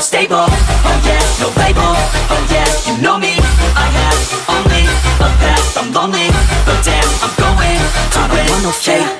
I'm stable, oh yeah, no label, oh yeah, you know me, I have only a path, I'm lonely, but damn, I'm going to I don't want no fake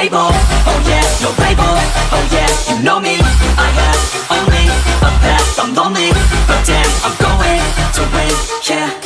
stable Oh yeah, your label Oh yeah, you know me. I have only a path I'm lonely But damn, I'm going to win, yeah.